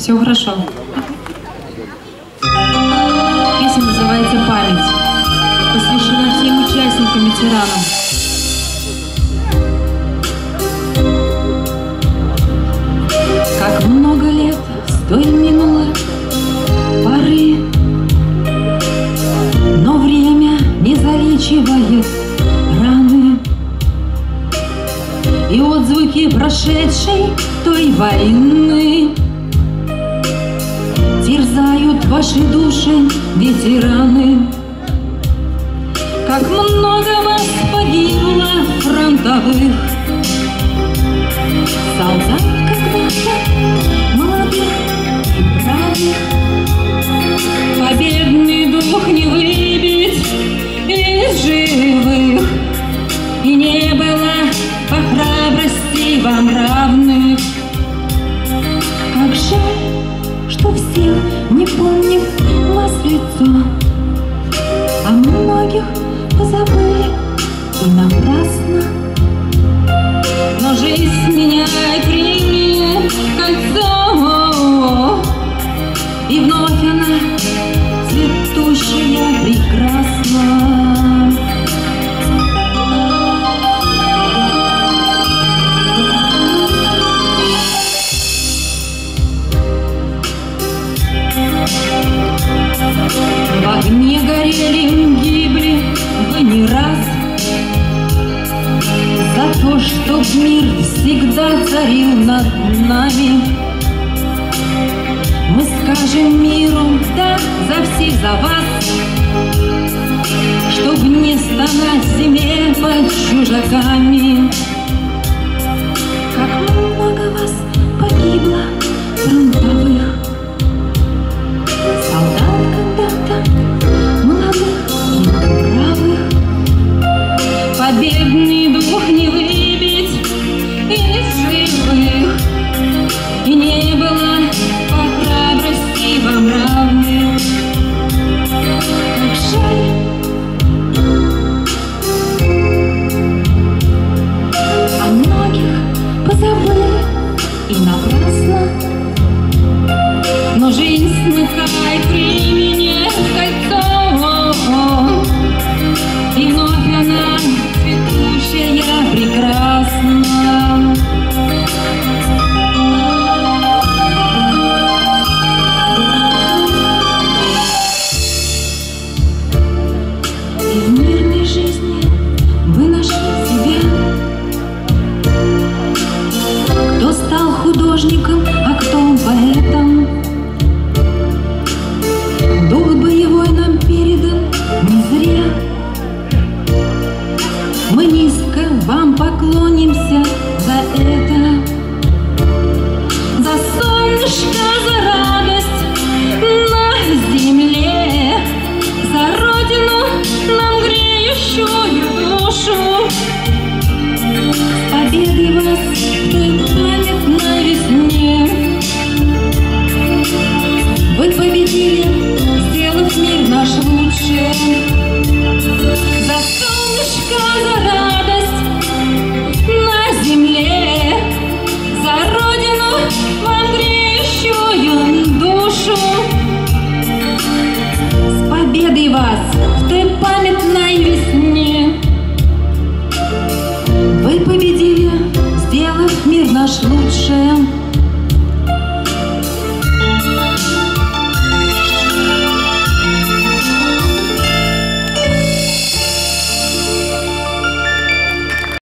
Все хорошо. Песня называется «Память». Посвящена всем участникам, ветеранам. Как много лет с той минуло поры, Но время не залечивает раны. И отзвуки прошедшей той войны ваши души, ветераны. Как много вас погибло фронтовых Солдат когда-то молодых и бравых не помним вас лицо А многих позабыли. И напрасно чтоб мир всегда царил над нами. Мы скажем миру да за всех, за вас Чтоб не стонать зиме под чужаками и напрасно. Но жизнь смыкает художником, а кто поэтом Дух боевой нам передан не зря. Мы низко вам поклонимся за это. мы победили, сделав мир наш лучше. За солнышко, за радость на земле, за Родину вам греющую душу. С победой вас в той памятной весне! Вы победили, сделав мир наш лучше.